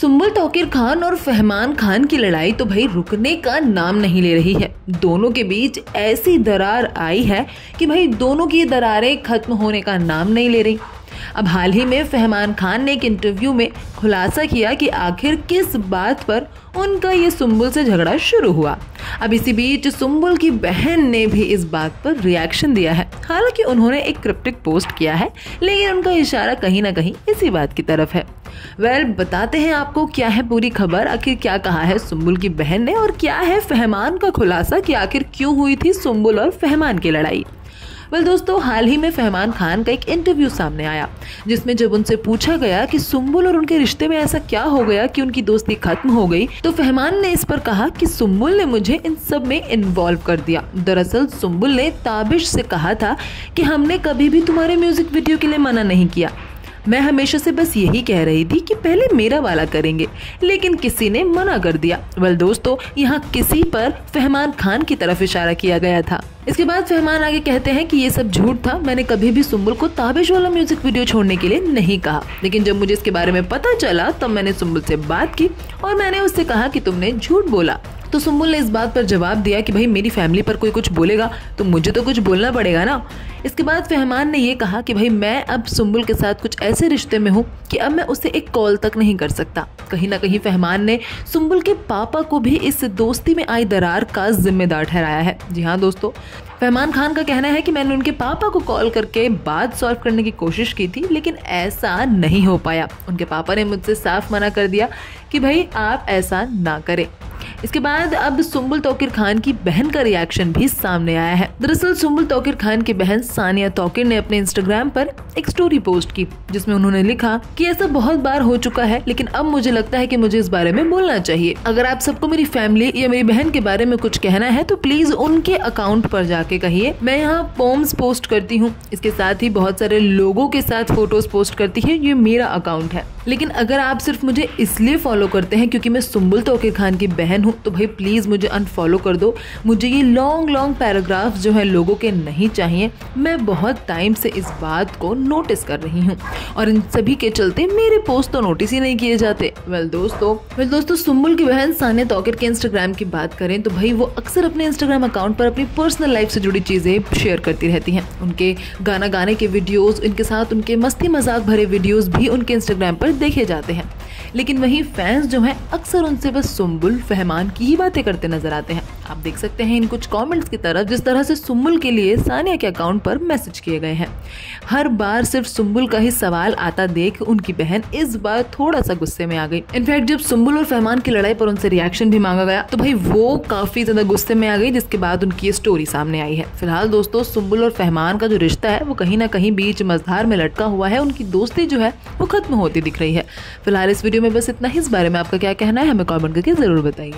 सुम्बुल तोकिर खान और फहमान खान की लड़ाई तो भाई रुकने का नाम नहीं ले रही है। दोनों के बीच ऐसी दरार आई है कि भाई दोनों की दरारें खत्म होने का नाम नहीं ले रही। अब हाल ही में फहमान खान ने एक इंटरव्यू में खुलासा किया कि आखिर किस बात पर उनका ये सुम्बुल से झगड़ा शुरू हुआ। अब इसी बीच सुम्बुल की बहन ने भी इस बात पर रिएक्शन दिया है। हालाँकि उन्होंने एक क्रिप्टिक पोस्ट किया है लेकिन उनका इशारा कहीं ना कहीं इसी बात की तरफ़ है। वेल well, बताते हैं आपको क्या है पूरी खबर आखिर क्या कहा है सुम्बुल की बहन ने और क्या है फहमान का खुलासा कि आखिर क्यों हुई थी सुम्बुल और फहमान की लड़ाई। वेल दोस्तों, हाल ही में फहमान खान का एक इंटरव्यू सामने आया, जिसमें जब उनसे पूछा गया कि सुम्बुल और उनके रिश्ते में ऐसा क्या हो गया कि उनकी दोस्ती खत्म हो गई तो फहमान ने इस पर कहा कि सुम्बुल ने मुझे इन सब में इन्वॉल्व कर दिया। दरअसल, सुम्बुल ने ताबिश से कहा था कि हमने कभी भी तुम्हारे म्यूज़िक वीडियो के लिए मना नहीं किया। मैं हमेशा से बस यही कह रही थी कि पहले मेरा वाला करेंगे, लेकिन किसी ने मना कर दिया। वेल दोस्तों, यहाँ किसी पर फहमान खान की तरफ़ इशारा किया गया था। इसके बाद फहमान आगे कहते हैं कि ये सब झूठ था। मैंने कभी भी सुम्बुल को ताबिश वाला म्यूज़िक वीडियो छोड़ने के लिए नहीं कहा। लेकिन जब मुझे इसके बारे में पता चला, तब मैंने सुम्बुल से बात की और मैंने उससे कहा कि तुमने झूठ बोला। तो सुम्बुल ने इस बात पर जवाब दिया कि भाई, मेरी फैमिली पर कोई कुछ बोलेगा तो मुझे तो कुछ बोलना पड़ेगा ना। इसके बाद फहमान ने यह कहा कि भाई, मैं अब सुम्बुल के साथ कुछ ऐसे रिश्ते में हूँ कि अब मैं उसे एक कॉल तक नहीं कर सकता। कहीं ना कहीं फहमान ने सुम्बुल के पापा को भी इस दोस्ती में आई दरार का जिम्मेदार ठहराया है। जी हाँ दोस्तों, फहमान खान का कहना है कि मैंने उनके पापा को कॉल करके बात सॉल्व करने की कोशिश की थी, लेकिन ऐसा नहीं हो पाया। उनके पापा ने मुझसे साफ़ मना कर दिया कि भाई, आप ऐसा ना करें। इसके बाद अब सुम्बुल तोकिर खान की बहन का रिएक्शन भी सामने आया है। दरअसल सुम्बुल तोकिर खान की बहन सानिया तोकिर ने अपने इंस्टाग्राम पर एक स्टोरी पोस्ट की, जिसमें उन्होंने लिखा कि ऐसा बहुत बार हो चुका है, लेकिन अब मुझे लगता है कि मुझे इस बारे में बोलना चाहिए। अगर आप सबको मेरी फैमिली या मेरी बहन के बारे में कुछ कहना है तो प्लीज़ उनके अकाउंट पर जाके कहिए। मैं यहाँ पोम्स पोस्ट करती हूँ। इसके साथ ही बहुत सारे लोगों के साथ फ़ोटोज़ पोस्ट करती है। ये मेरा अकाउंट है। लेकिन अगर आप सिर्फ़ मुझे इसलिए फॉलो करते हैं क्योंकि मैं सुम्बुल तोकिर खान की बहन हूँ तो भाई प्लीज़ मुझे अनफॉलो कर दो। मुझे ये लॉन्ग लॉन्ग पैराग्राफ जो है लोगों के नहीं चाहिए। मैं बहुत टाइम से इस बात को नोटिस कर रही हूँ। और इन सभी के चलते मेरे पोस्ट तो नोटिस ही नहीं किए जाते। वेल दोस्तों वेल दोस्तों सुम्बुल की बहन सानिया तोकिर के इंस्टाग्राम की बात करें तो भाई वो अक्सर अपने इंस्टाग्राम अकाउंट पर अपनी पर्सनल लाइफ से जुड़ी चीज़ें शेयर करती रहती हैं। उनके गाना गाने के वीडियोज़ उनके साथ उनके मस्ती मज़ाक भरे वीडियोज़ भी उनके इंस्टाग्राम पर देखे जाते हैं। लेकिन वहीं फैंस जो हैं, अक्सर उनसे बस सुम्बुल फहमान की ही बातें करते नज़र आते हैं। आप देख सकते हैं इन कुछ कमेंट्स की तरफ़ जिस तरह से सुम्बुल के लिए सानिया के अकाउंट पर मैसेज किए गए हैं। हर बार सिर्फ़ सुम्बुल का ही सवाल आता देख उनकी बहन इस बार थोड़ा सा गुस्से में आ गई। इनफैक्ट जब सुम्बुल और फहमान की लड़ाई पर उनसे रिएक्शन भी मांगा गया तो भाई वो काफ़ी ज़्यादा गुस्से में आ गई, जिसके बाद उनकी ये स्टोरी सामने आई है। फ़िलहाल दोस्तों सुम्बुल और फहमान का जो रिश्ता है, वो कहीं ना कहीं बीच मजधार में लटका हुआ है। उनकी दोस्ती जो है, वो खत्म होती दिख रही है। फ़िलहाल इस वीडियो में बस इतना ही। इस बारे में आपका क्या कहना है, हमें कॉमेंट करके ज़रूर बताइए।